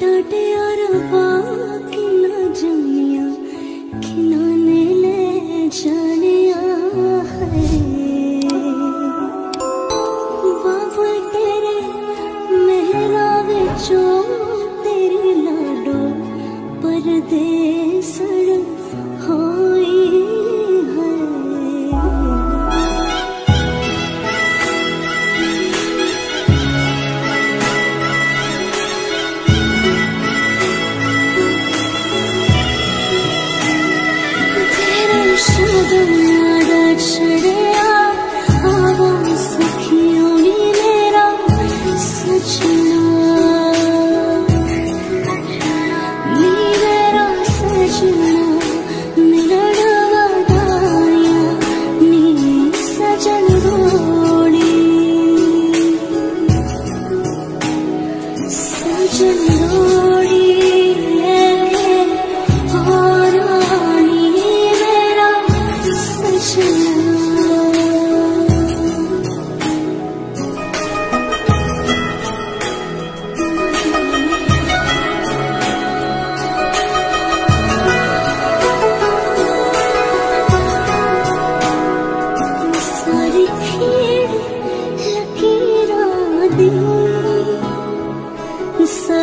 डांटे आ छड़िया सखियों ने मेरा सच